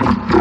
you.